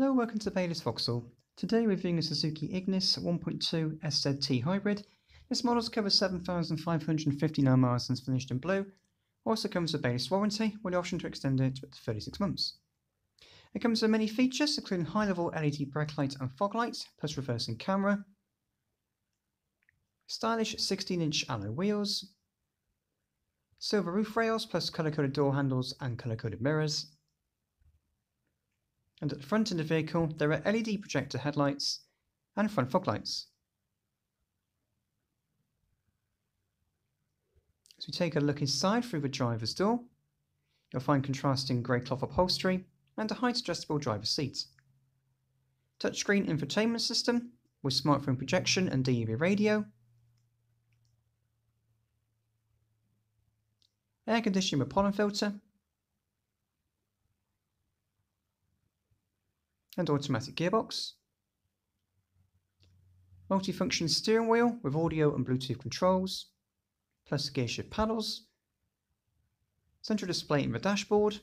welcome to Baylis Vauxhall. Today we're viewing a Suzuki Ignis 1.2 SZT Hybrid. This model's covers 7,559 miles is finished in blue. Also comes with a Baylis warranty with the option to extend it to 36 months. It comes with many features including high-level LED brake light and fog lights, plus reversing camera, stylish 16-inch alloy wheels, silver roof rails plus colour-coded door handles and colour-coded mirrors, and at the front end of the vehicle there are LED projector headlights and front fog lights. As we take a look inside through the driver's door, you'll find contrasting grey cloth upholstery and a height adjustable driver's seat. Touchscreen infotainment system with smartphone projection and DAB radio. Air conditioning with pollen filter and automatic gearbox, multifunction steering wheel with audio and Bluetooth controls, plus gear shift paddles, central display in the dashboard,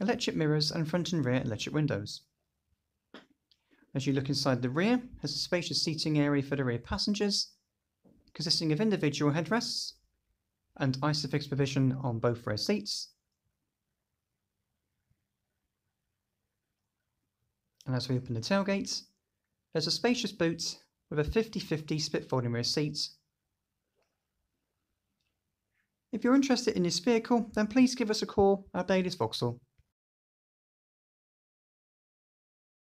electric mirrors and front and rear electric windows. As you look inside the rear, has a spacious seating area for the rear passengers, consisting of individual headrests and ISOFIX provision on both rear seats, And as we open the tailgate, there's a spacious boot with a 50-50 split folding rear seat. If you're interested in this vehicle, then please give us a call at Baylis Vauxhall